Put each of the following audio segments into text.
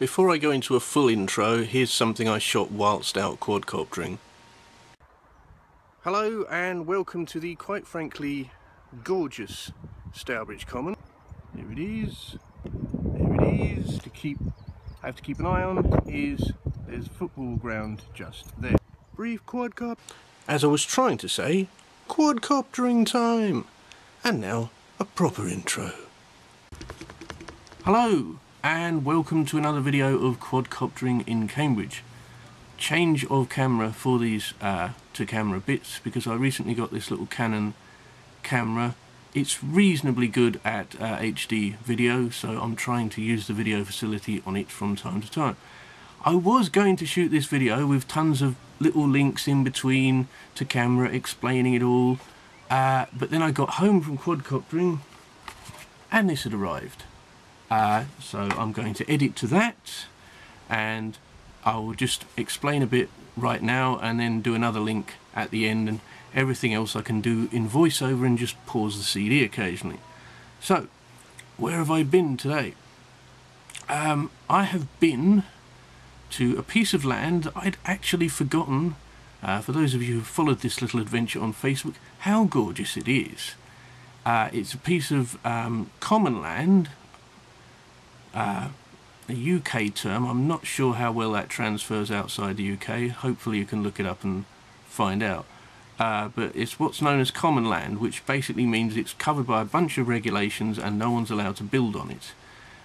Before I go into a full intro, here's something I shot whilst out quadcoptering. Hello and welcome to the quite frankly gorgeous Stourbridge Common. Here it is, there it is, to keep, I have to keep an eye on is there's football ground just there. Brief quadcop. As I was trying to say, quadcoptering time. And now a proper intro. Hello and welcome to another video of quadcoptering in Cambridge. Change of camera for these uh, to camera bits because I recently got this little Canon camera. It's reasonably good at uh, HD video so I'm trying to use the video facility on it from time to time. I was going to shoot this video with tons of little links in between to camera explaining it all uh, but then I got home from quadcoptering and this had arrived. Uh, so I'm going to edit to that and I will just explain a bit right now and then do another link at the end and everything else I can do in voiceover and just pause the CD occasionally. So, where have I been today? Um, I have been to a piece of land I'd actually forgotten, uh, for those of you who have followed this little adventure on Facebook, how gorgeous it is. Uh, it's a piece of um, common land uh, a UK term. I'm not sure how well that transfers outside the UK. Hopefully you can look it up and find out. Uh, but it's what's known as common land, which basically means it's covered by a bunch of regulations and no one's allowed to build on it.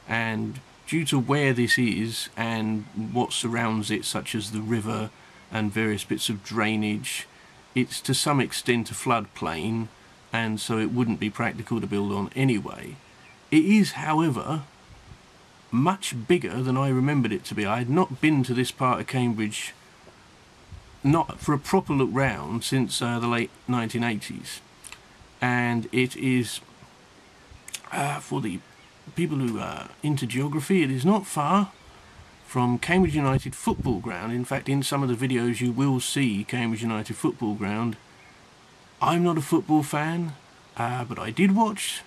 And due to where this is and what surrounds it, such as the river and various bits of drainage, it's to some extent a floodplain, and so it wouldn't be practical to build on anyway. It is, however, much bigger than I remembered it to be. I had not been to this part of Cambridge not for a proper look round since uh, the late 1980s and it is uh, for the people who are into geography it is not far from Cambridge United football ground. In fact in some of the videos you will see Cambridge United football ground. I'm not a football fan uh, but I did watch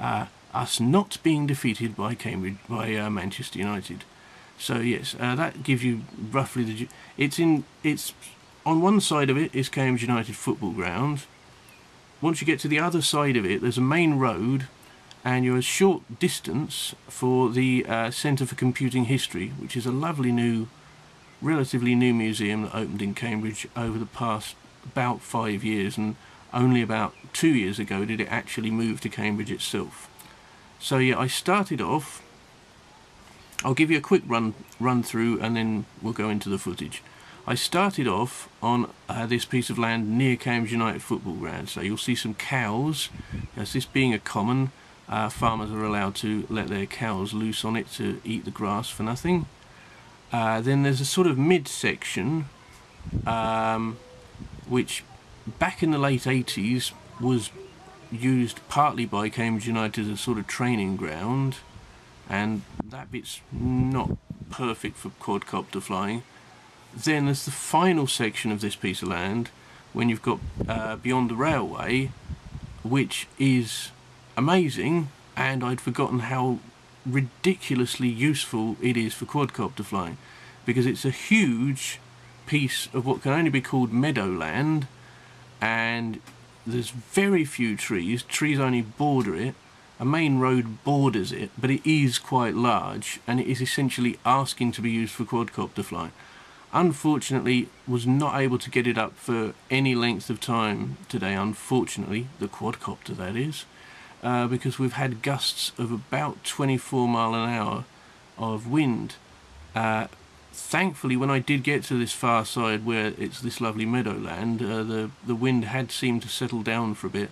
uh, us not being defeated by Cambridge by uh, Manchester United. So yes, uh, that gives you roughly the. It's in. It's on one side of it is Cambridge United football ground. Once you get to the other side of it, there's a main road, and you're a short distance for the uh, Centre for Computing History, which is a lovely new, relatively new museum that opened in Cambridge over the past about five years, and only about two years ago did it actually move to Cambridge itself. So yeah, I started off, I'll give you a quick run, run through and then we'll go into the footage. I started off on uh, this piece of land near Cambridge United football ground. So you'll see some cows. As this being a common, uh, farmers are allowed to let their cows loose on it to eat the grass for nothing. Uh, then there's a sort of mid-section, um, which back in the late 80s was used partly by Cambridge United as a sort of training ground and that bit's not perfect for quadcopter flying. Then there's the final section of this piece of land when you've got uh, beyond the railway which is amazing and I'd forgotten how ridiculously useful it is for quadcopter flying because it's a huge piece of what can only be called meadowland and there's very few trees. Trees only border it. A main road borders it, but it is quite large, and it is essentially asking to be used for quadcopter flying. Unfortunately, was not able to get it up for any length of time today. Unfortunately, the quadcopter that is, uh, because we've had gusts of about 24 mile an hour of wind. Uh, thankfully, when I did get to this far side where it's this lovely meadowland, uh, the the wind had seemed to settle down for a bit.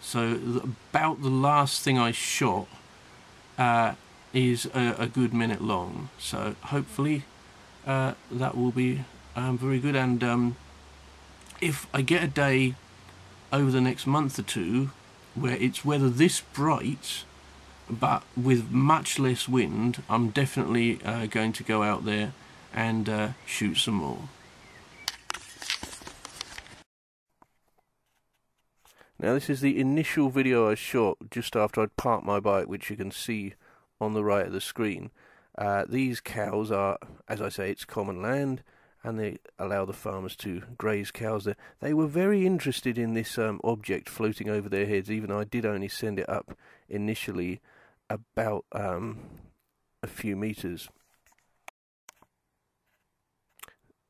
So about the last thing I shot uh, is a, a, good minute long. So hopefully uh, that will be um, very good. And um, if I get a day over the next month or two where it's weather this bright but with much less wind, I'm definitely uh, going to go out there and uh, shoot some more. Now this is the initial video I shot just after I'd parked my bike, which you can see on the right of the screen. Uh, these cows are, as I say, it's common land, and they allow the farmers to graze cows there. They were very interested in this um, object floating over their heads, even though I did only send it up initially about um, a few meters.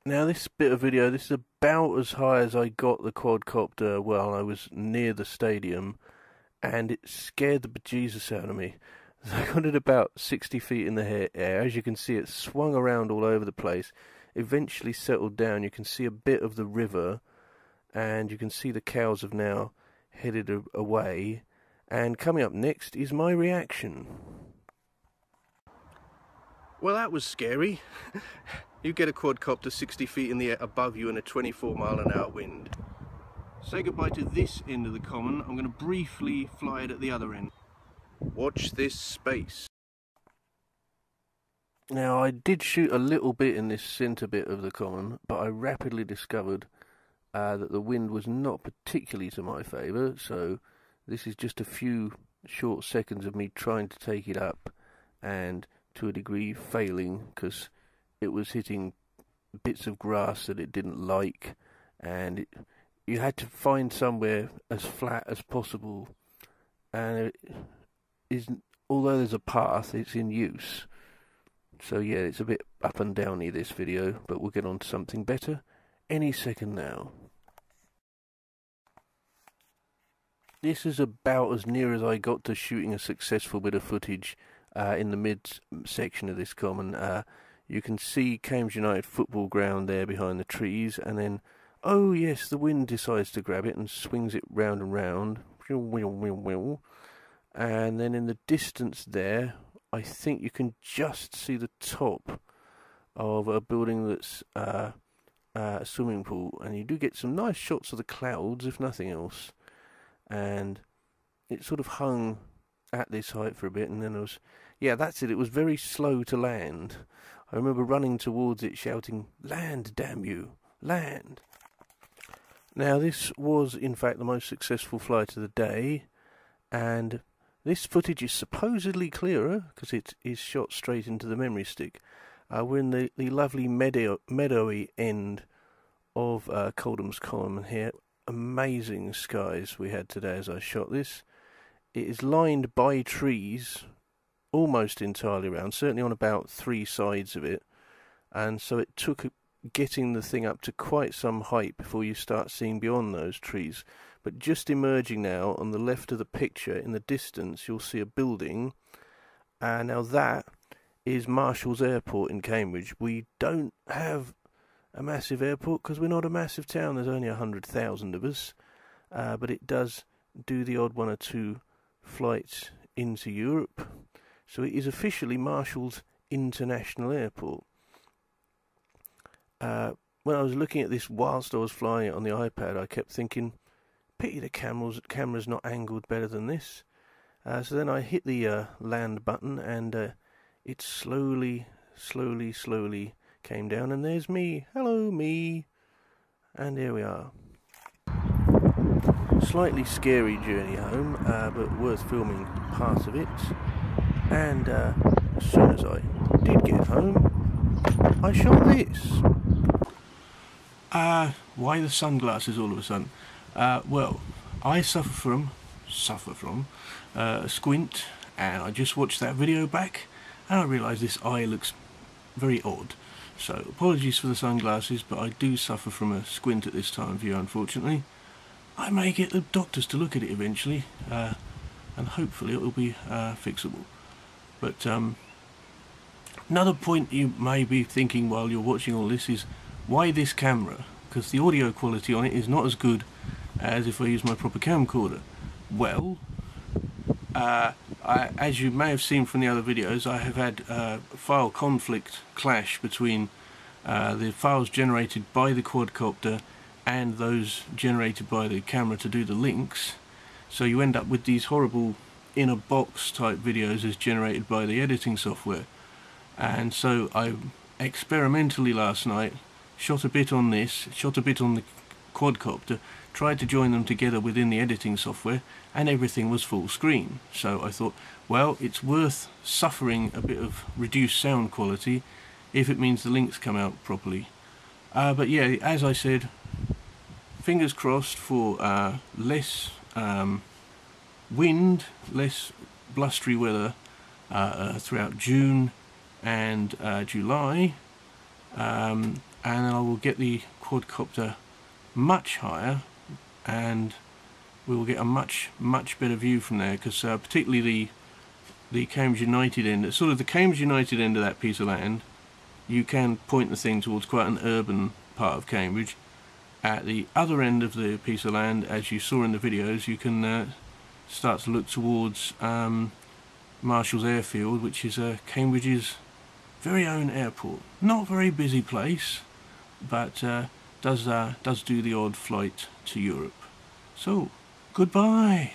Now this bit of video, this is about as high as I got the quadcopter while I was near the stadium, and it scared the bejesus out of me. I got it about 60 feet in the air. As you can see, it swung around all over the place. Eventually settled down. You can see a bit of the river, and you can see the cows have now headed away. And coming up next is my reaction. Well, that was scary. you get a quadcopter 60 feet in the air above you in a 24 mile an hour wind. Say goodbye to this end of the common. I'm going to briefly fly it at the other end. Watch this space. Now, I did shoot a little bit in this centre bit of the common, but I rapidly discovered uh, that the wind was not particularly to my favour, so this is just a few short seconds of me trying to take it up and to a degree failing because it was hitting bits of grass that it didn't like, and it, you had to find somewhere as flat as possible. And it is, although there's a path, it's in use. So yeah, it's a bit up and downy this video, but we'll get on to something better any second now. This is about as near as I got to shooting a successful bit of footage uh, in the mid section of this common. Uh, you can see Cambridge United football ground there behind the trees, and then, oh yes, the wind decides to grab it and swings it round and round. And then in the distance there, I think you can just see the top of a building that's uh, uh, a swimming pool, and you do get some nice shots of the clouds, if nothing else. And it sort of hung at this height for a bit, and then it was yeah, that's it. It was very slow to land. I remember running towards it shouting, Land, damn you! Land! Now, this was in fact the most successful flight of the day, and this footage is supposedly clearer because it is shot straight into the memory stick. Uh, we're in the, the lovely meadow, meadowy end of uh, Coldham's Common here. Amazing skies we had today as I shot this. It is lined by trees, almost entirely round, certainly on about three sides of it. And so it took getting the thing up to quite some height before you start seeing beyond those trees. But just emerging now on the left of the picture in the distance, you'll see a building. And now that is Marshall's Airport in Cambridge. We don't have a massive airport because we're not a massive town. There's only a hundred thousand of us, uh, but it does do the odd one or two flights into Europe. So it is officially Marshall's International Airport. Uh, when I was looking at this whilst I was flying it on the iPad, I kept thinking, pity the camera's, camera's not angled better than this. Uh, so then I hit the uh, land button and uh, it slowly, slowly, slowly came down and there's me. Hello, me. And here we are. Slightly scary journey home, uh, but worth filming part of it. And uh, as soon as I did get home, I shot this. Uh, why the sunglasses all of a sudden? Uh, well, I suffer from, suffer from, uh, a squint, and I just watched that video back, and I realised this eye looks very odd. So, apologies for the sunglasses, but I do suffer from a squint at this time of year, unfortunately. I may get the doctors to look at it eventually, uh, and hopefully it will be uh, fixable. But um, another point you may be thinking while you're watching all this is why this camera? Because the audio quality on it is not as good as if I use my proper camcorder. Well, uh, I, as you may have seen from the other videos, I have had uh, file conflict clash between uh, the files generated by the quadcopter and those generated by the camera to do the links. So you end up with these horrible in a box type videos as generated by the editing software and so I experimentally last night shot a bit on this, shot a bit on the quadcopter, tried to join them together within the editing software, and everything was full screen. So I thought, well, it's worth suffering a bit of reduced sound quality if it means the links come out properly. Uh, but yeah, as I said, fingers crossed for uh, less um, wind, less blustery weather uh, uh throughout June and uh, July, um, and I will get the quadcopter much higher, and we will get a much much better view from there because uh, particularly the the Cambridge United end, sort of the Cambridge United end of that piece of land, you can point the thing towards quite an urban part of Cambridge. At the other end of the piece of land, as you saw in the videos, you can uh, start to look towards um, Marshall's Airfield, which is uh, Cambridge's very own airport. Not a very busy place, but uh, does uh, does do the odd flight to Europe. So, goodbye.